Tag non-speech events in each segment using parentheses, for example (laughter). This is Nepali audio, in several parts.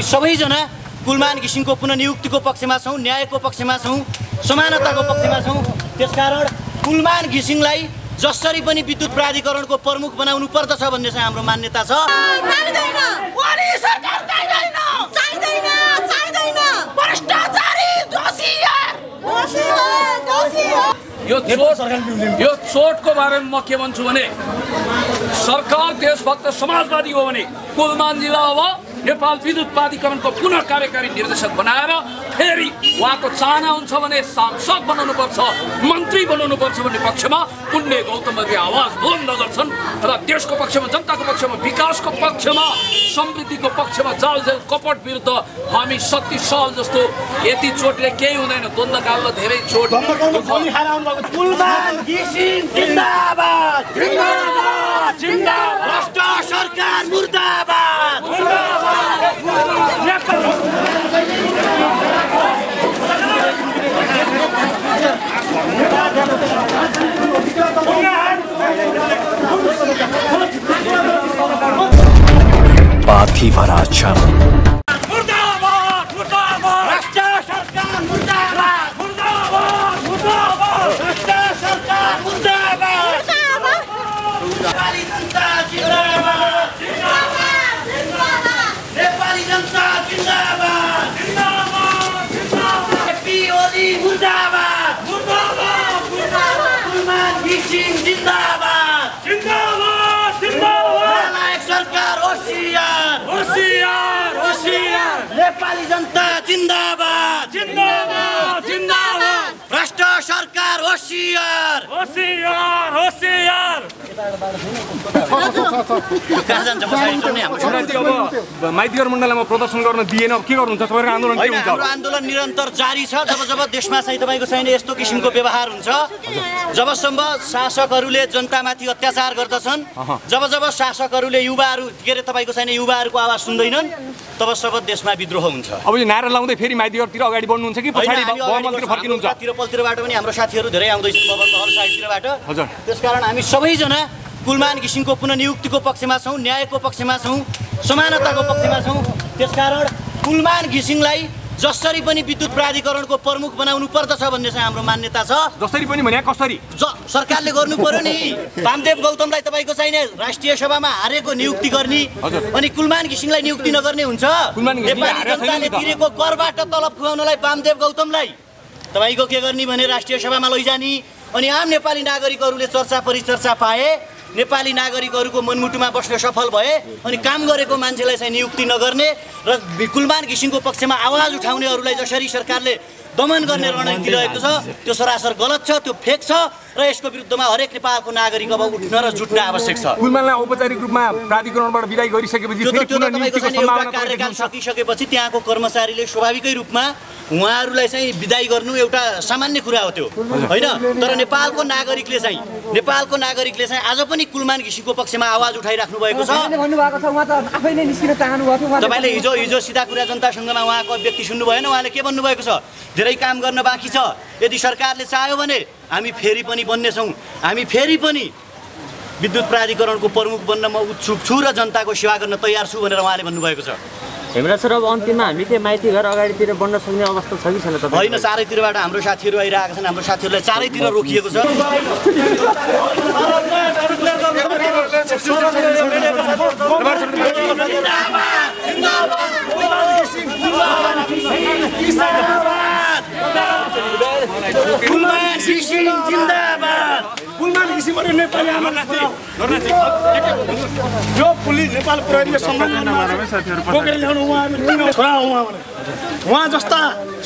हामी सबैजना कुलमान घिसिङको पुननियुक्तिको पक्षमा छौँ न्यायको पक्षमा छौँ समानताको पक्षमा छौँ। त्यसकारण कुलमान घिसिङलाई जसरी पनि विद्युत प्राधिकरणको प्रमुख बनाउनु पर्दछ भन्ने चाहिँ हाम्रो मान्यता छ। यो चोट यो चोटको बारेमा म के भन्छु भने सरकार देशभक्त समाजवादी हो भने कुलमानजीलाई अब नेपाल विद्युत प्राधिकरणको पुनः कार्यकारी निर्देशक बनाएर फेरि उहाँको चाहना हुन्छ भने सांसद बनाउनुपर्छ मन्त्री बनाउनुपर्छ भन्ने पक्षमा पुण्य गौतमले आवाज बुलन्द गर्छन् र देशको पक्षमा जनताको पक्षमा विकासको पक्षमा समृद्धिको पक्षमा जालझेल कपट विरुद्ध हामी सत्य साल जस्तो यति चोटले केही हुँदैन। द्वन्द्वकालमा धेरै चोट। कुलमान घिसिङ जिन्दाबाद। जिन्दाबाद। जिन्दाबाद भ्रष्ट सरकार मुर्दाबाद पाथी भरा क्षण भ्रष्ट सरकार मुर्दाबाद मुर्दाबाद मुर्दाबाद भ्रष्ट सरकार मुर्दाबाद नेपाली जनता जिन्दाबाद नेपाली जनता जिन्दाबाद हेप्पी ओली मुर्दाबाद कुलमान घिसिङ जिन्दाबाद नालायक सरकार होसियार होसियार होसियार नेपाली जनता जिन्दाबाद। जिन्दाबाद। जिन्दाबाद। भ्रष्ट सरकार होसियार होसियार होसियार माइतीगर मण्डलमा प्रदर्शन गर्न दिएन के गर्नुहुन्छ तपाईँहरूको आन्दोलन के हुन्छ हाम्रो आन्दोलन निरन्तर जारी छ जब जब देशमा चाहिँ तपाईँको चाहिँ यस्तो किसिमको व्यवहार हुन्छ जबसम्म शासकहरूले जनतामाथि अत्याचार गर्दछन् जब जब शासकहरूले युवाहरू के अरे तपाईँको चाहिँ युवाहरूको आवाज सुन्दैनन् तबसम्म देशमा विद्रोह हुन्छ अब यो नारा लाउँदै फेरि माइतीगरतिर अगाडि बढ्नुहुन्छ कि पछाडि। फर्किनुहुन्छ तिरपलतिरबाट पनि हाम्रो साथीहरू धेरै आउँदैछन् भवन महल साइडतिरबाट हजुर। त्यसकारण हामी सबैजना कुलमान घिसिङको पुननियुक्तिको पक्षमा छौँ न्यायको पक्षमा छौँ समानताको पक्षमा छौँ त्यसकारण कुलमान घिसिङलाई जसरी पनि विद्युत प्राधिकरणको प्रमुख बनाउनु पर्दछ भन्ने चाहिँ हाम्रो मान्यता छ जसरी पनि भने कसरी ज सरकारले गर्नु पर्यो नि वामदेव गौतमलाई तपाईँको चाहिने राष्ट्रिय सभामा हारेको नियुक्ति गर्ने। अनि कुलमान घिसिङलाई नियुक्ति नगर्ने हुन्छ नेपाली जनताले। तिरेको करबाट तलब खुवाउनलाई वामदेव गौतमलाई तपाईँको के गर्ने भने राष्ट्रिय सभामा लैजाने? अनि आम नेपाली नागरिकहरूले चर्चा परिचर्चा पाए नेपाली नागरिकहरूको मनमुटुमा बस्न सफल भए अनि काम गरेको मान्छेलाई चाहिँ नियुक्ति नगर्ने र कुलमान घिसिङको पक्षमा आवाज उठाउनेहरूलाई जसरी सरकारले दमन गर्ने रणनीति रहेको छ। त्यो सरासर गलत छ त्यो फेक छ र यसको विरुद्धमा हरेक नेपालको नागरिक अब उठ्न र जुट्न आवश्यक छ। कुलमानलाई औपचारिक रूपमा प्राधिकरणबाट विदाय गरिसकेपछि कार्यकाल। सकिसकेपछि त्यहाँको कर्मचारीले स्वाभाविकै रूपमा उहाँहरूलाई चाहिँ विदाई गर्नु एउटा सामान्य कुरा हो त्यो। होइन? तर नेपालको नागरिकले चाहिँ नेपालको नागरिकले चाहिँ आज पनि कुलमान घिसिङको पक्षमा आवाज उठाइराख्नु भएको छ। तपाईँले हिजो हिजो सिधा कुरा जनतासँगमा उहाँको व्यक्ति सुन्नु भएन उहाँले के भन्नुभएको छ? धेरै काम गर्न बाँकी छ। यदि सरकारले चाह्यो भने हामी फेरि पनि बन्नेछौँ। हामी फेरि पनि विद्युत प्राधिकरणको प्रमुख बन्न म उत्सुक छु र जनताको सेवा गर्न तयार छु भनेर उहाँले भन्नुभएको छ। हेमराज सर अब अन्तिममा हामी त्यो माइती घर अगाडितिर बन्न सक्ने अवस्था छ कि छैन तपाईँ होइन चारैतिरबाट हाम्रो साथीहरू आइरहेका छन् हाम्रो साथीहरूलाई चारैतिर रोकिएको छ जिन्दाबाद भने नेपाली आमा यो पुलिस नेपाल प्रहरीले सम्मान बोकेर ल्याउनु उहाँहरू छोरा हो उहाँ उहाँ जस्ता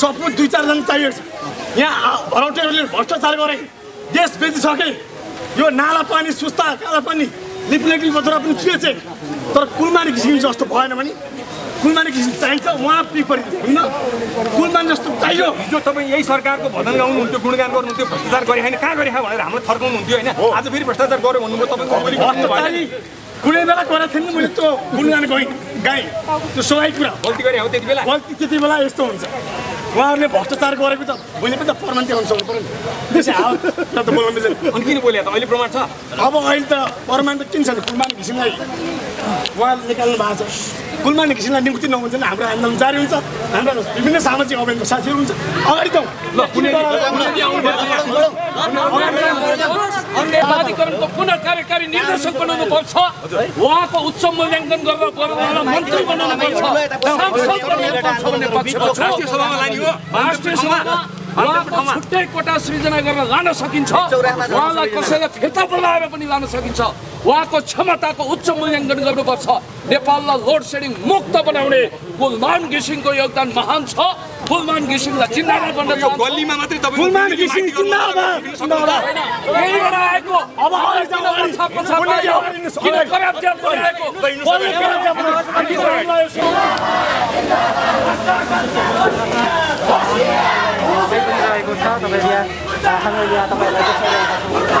सपुत दुई चारजना चाहिएको छ यहाँ भरौटेहरूले भ्रष्टाचार गरे देश बेचिसके यो नाला पानी सुस्ता काला पानी लिपलेटी बतरा पनि चुएछे तर कुलमान घिसिङ जस्तो भएन भने फुलमानी किसिम चाहिन्छ उहाँ विपरीत हुन्न। कुलमान जस्तो चाहियो। हिजो तपाईँ यही सरकारको भजन गाउनुहुन्थ्यो गुणगान गर्नुहुन्थ्यो भ्रष्टाचार गरे होइन कहाँ गरे भनेर हाम्रो थर्काउनुहुन्थ्यो होइन। आज फेरि भ्रष्टाचार गऱ्यो भन्नुभयो तपाईँ कुनै बेला गरेको थिएँ नि मैले त्यो गुणगान गएँ गाएँ। त्यो सबै कुरा। गल्ती गरेँ हो त्यति बेला? गल्ती त्यति बेला यस्तो हुन्छ। उहाँहरूले भ्रष्टाचार गरेको त मैले पनि त प्रमाण देखाउनु सक्नु पऱ्यो नि। त्यसै त बोल्नु मिल्दैन अनि किन बोले त? अहिले प्रमाण छ? अब अहिले त प्रमाण त किन छ कुलमान घिसिङलाई उहाँले निकाल्नु भएको छ। गुलमान घिसिङलाई नियुक्ति नहुन्छ भने हाम्रो आन्दोलन जारी हुन्छ। हाम्रो विभिन्न सामाजिक अभियानको साथीहरू हुन्छ। अगाडि जाउँ पुनः कार्यकारी निर्देशक बनाउनु पर्छ। उहाँको उच्च मूल्याङ्कन गरेर मन्त्री बनाउनु पर्छ। राष्ट्रिय सभामा उहाँको छुट्टै कोटा सृजना गरेर लान सकिन्छ। उहाँलाई कसैले फिर्ता बोलाएर पनि लान सकिन्छ। उहाँको क्षमताको उच्च मूल्याङ्कन गर्नुपर्छ। नेपाललाई लोड सेडिङ मुक्त बनाउने गुलमान घिसिङको योगदान महान छ। गुलमान घिसिङलाई जिन्दाबाद भन्न चाहन्छु। चाहिँ रहेको छ तपाईँ यहाँ हाम्रो यहाँ तपाईँलाई देखाइरहेको छ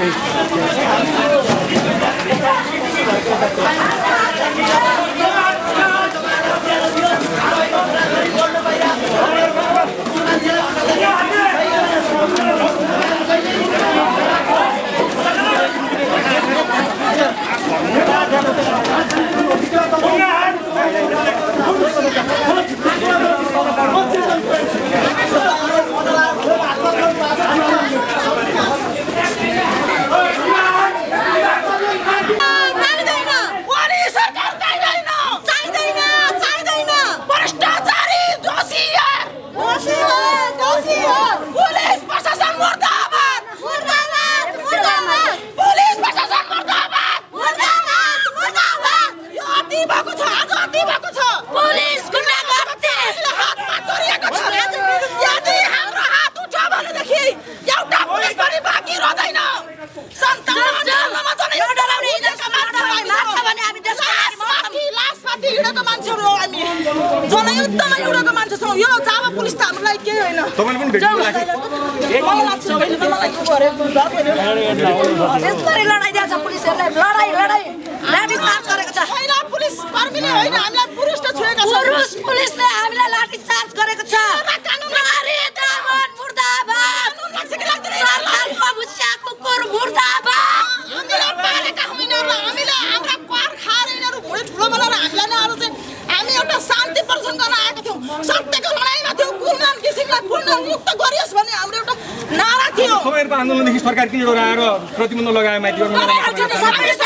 vocês. त्यसरी लडाइदिएको छ पुलिसहरूले लडाइ सरकार किन एउटा आएर प्रतिबन्ध लगायो माथि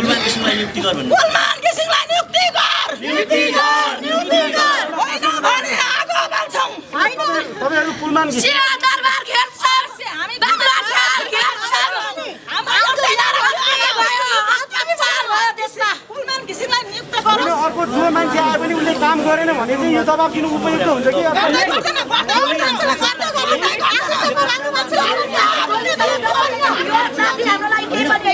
कुलमान किसिमलाई नियुक्ति गर भन्नु कुलमान घिसिङलाई नियुक्ति गर नियुक्ति गर नियुक्ति गर होइन भने आगो बाल्छौँ तपाईँहरू पुलमान घिस सिंह दरबार घेर्छन् हामी बाबुराछन् घेर्छन् हाम्रो नारा के भयो अत्याचार भयो देशमा कुलमान घिसिङलाई नियुक्त गरोस् अर्को जो मान्छे आए पनि उसले काम गरेन भने चाहिँ यो दबाब दिनु उपयुक्त हुन्छ कि अब पनि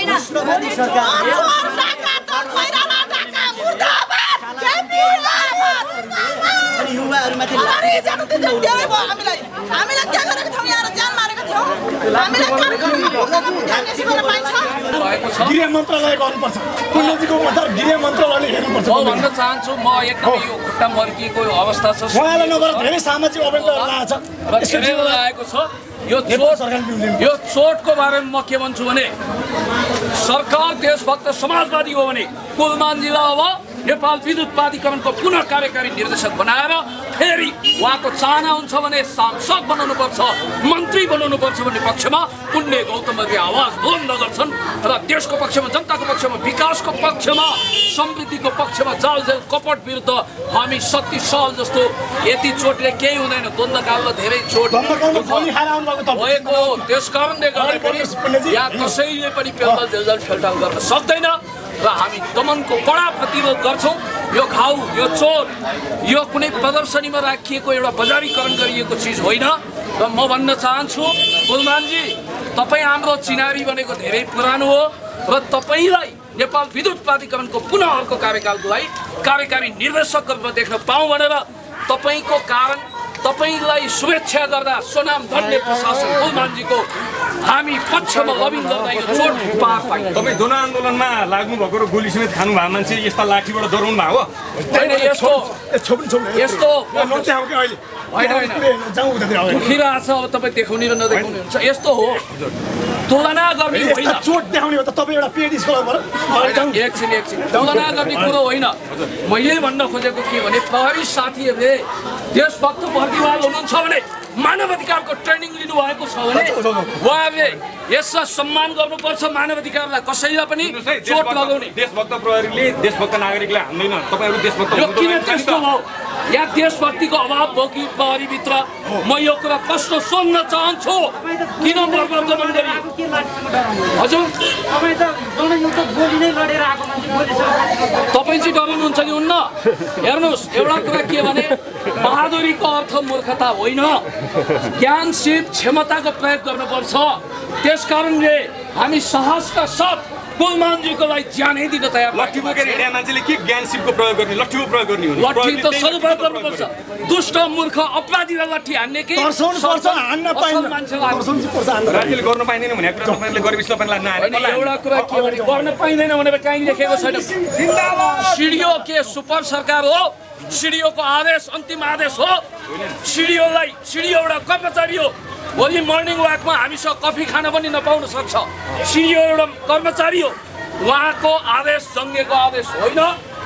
गृह मन्त्रालय गर्नुपर्छ। पुण्यजीको मतलब गृह मन्त्रालयले हेर्नुपर्छ। म भन्न चाहन्छु म एकदमै यो खुट्टा मर्किएको अवस्था छ। उहाँलाई नगर धेरै सामाजिक लागेको छ। यो चोट यो चोटको बारेमा म के भन्छु भने सरकार देशभक्त समाजवादी हो भने कुलमानजीलाई अब नेपाल विद्युत प्राधिकरणको पुनः कार्यकारी निर्देशक बनाएर फेरि उहाँको चाहना हुन्छ भने सांसद बनाउनुपर्छ मन्त्री बनाउनुपर्छ भन्ने पक्षमा पुण्य गौतमहरूले आवाज बुलन्द गर्छन् र देशको पक्षमा जनताको पक्षमा विकासको पक्षमा समृद्धिको पक्षमा जालजेल कपट विरुद्ध हामी सत्ती साल जस्तो यति चोटले केही हुँदैन द्वन्द्वकालमा धेरै चोट। भएको त्यस कारणले गर्दाखेरि। यहाँ कसैले पनि पेलबल जेलजल फेलटाल गर्न सक्दैन र हामी दमनको कडा प्रतिरोध गर्छौँ। यो घाउ यो चोट यो कुनै प्रदर्शनीमा राखिएको एउटा बजारीकरण गरिएको चिज होइन र म भन्न चाहन्छु गुलमानजी तपाईँ हाम्रो चिनारी बनेको धेरै पुरानो हो र तपाईँलाई नेपाल विद्युत प्राधिकरणको पुनः अर्को कार्यकालको लागि कार्यकारी निर्देशक रूपमा देख्न पाऊँ भनेर तपाईँको कारण तपाईँलाई शुभेच्छा गर्दा सोनाम धन्य प्रशासन गुलमानजीको हामी पक्षमा लबिङ गर्दा यो चोट पार तपाईँ जनआन्दोलनमा लाग्नु भएको र गोली समेत खानु भएको मान्छे यस्ता लाठीबाट डराउनु भएको होइन यस्तो होइन, होइन। दुखिरहेको छ अब तपाईँ देखाउने र नदेखाउने हुन्छ। यस्तो हो। तुलना गर्ने होइन चोट देखाउने हो त तपाईँ एउटा जाउँ एकछिन एकछिन तुलना गर्ने कुरो होइन मैले भन्न खोजेको के भने प्रहरी साथीहरूले देशभक्त भर्तीवाल हुनुहुन्छ भने मानव अधिकारको ट्रेनिङ लिनुभएको छ भने उहाँहरूले यसलाई सम्मान गर्नुपर्छ मानव अधिकारलाई कसैलाई पनि चोट लगाउने देशभक्त प्रहरीले देशभक्त नागरिकलाई हान्दैन तपाईँहरू देशभक्त किन त्यस्तो। भयो यहाँ देशभक्तिको अभाव कि प्रहरीभित्र म यो कुरा प्रश्न सोध्न चाहन्छु? किन डराउनु हजुर। तपाईँ चाहिँ डराउनुहुन्छ कि हुन्न? हेर्नुहोस् एउटा कुरा के भने बहादुरीको अर्थ मूर्खता होइन। ज्ञान सिप क्षमताको प्रयोग गर्नुपर्छ। त्यस कारणले हामी साहसका साथ कुलमानजीको लागि ज्यानै दिन तयार लट्ठी बोकेर हिँड्या मान्छेले के ज्ञान सिपको प्रयोग गर्ने? लट्ठीको प्रयोग गर्ने हो नि? लट्ठी त सदुपयोग गर्नुपर्छ। गर्ने। दुष्ट मूर्ख अपराधीलाई लट्ठी हान्ने कि तर्साउनु पर्छ हान्न असल पाइन्न मान्छेलाई राज्यले गर्न पाइँदैन भने कुरा तपाईँहरूले गरिबी तपाईँलाई नहाने एउटा कुरा के भने गर्न पाइँदैन भनेर कहीँ लेखेको छैन। सिडिओ के? सुपर सरकार हो। सिडिओको आदेश अन्तिम आदेश हो। सिडिओलाई सिडिओ एउटा कर्मचारी हो। भोलि मर्निङ वाकमा हामीसँग कफी खान पनि नपाउन सक्छ। सिडिओ एउटा कर्मचारी हो। उहाँको आदेश जङ्गेको आदेश होइन।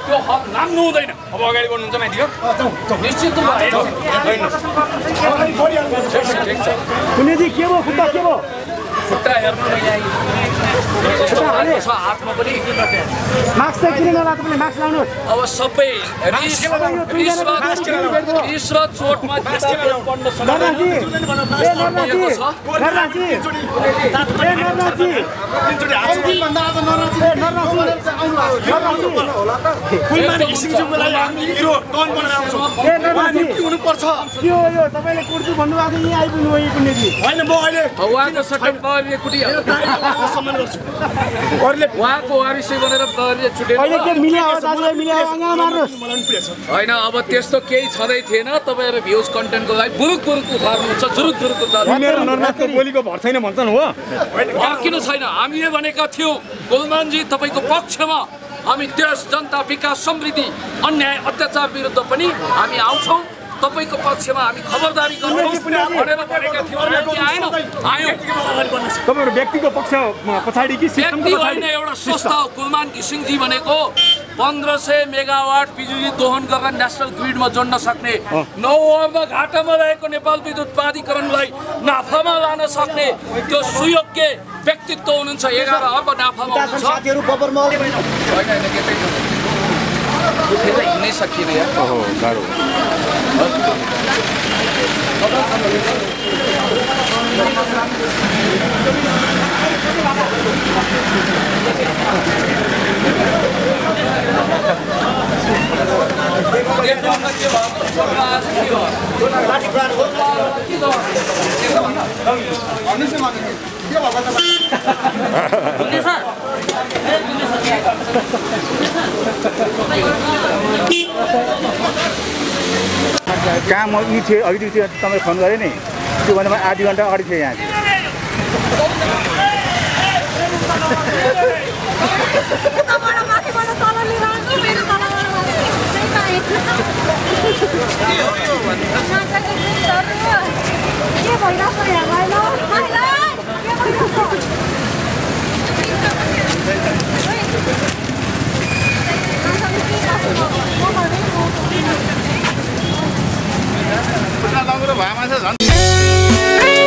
त्यो हक नाग्नु हुँदैन। अब अगाडि बढ्नुहुन्छ माथिको निश्चित रूपमा खुट्टा हेर्नु छ हातमा पनि मास्क किन नलाएको तपाईँले मास्क लाउनुहोस् अब सबै रिस र चोटमा हुनुपर्छ के हो यो तपाईँले कुर्छु भन्नुभएको यहीँ आइपुग्नु होइन म अहिले कुटिहाल्यो दाइको सम्मान गर्छु अरूले उहाँको वारिसै भनेर पनि पिडेछ होइन अब त्यस्तो केही छँदै थिएन। तपाईँहरू भ्युज कन्टेन्टको लागि बुरुक बुरुक उठार्नुहुन्छ जुरुक जुरुक बोलीको भर छैन भन्छन् हो। किन छैन। हामीले भनेका थियौँ गोलमानजी तपाईँको पक्षमा हामी देश जनता विकास समृद्धि अन्याय अत्याचार विरुद्ध पनि हामी आउँछौँ। तपाईँको पक्षमा हामी खबरदारी गर्छौँ। भनेर भनेका थियौँ। हामी आएन। आयौँ। तपाईँहरू व्यक्तिको पक्ष पछाडि कि व्यक्ति होइन एउटा संस्था हो कुलमान घिसिङजी भनेको पन्ध्र सय मेगावाट बिजुली दोहन गरेर नेसनल ग्रिडमा जोड्न सक्ने नौ अर्ब घाटामा रहेको नेपाल विद्युत प्राधिकरणलाई नाफामा लान सक्ने त्यो सुयोग्य व्यक्तित्व हुनुहुन्छ। एघार अर्ब नाफामा हुनुहुन्छ साथीहरू बबर मल होइन, होइन, यतै छ। उठेर हिँड्नै सकिएन यार देख्नुमा के कहाँ म यी थिएँ अघिदेखि तपाईँ फोन गरेँ नि। त्यो भन्दा म आधी घन्टा अगाडि थिएँ यहाँ। यताबाट (laughs) नगरो भए माछा झन्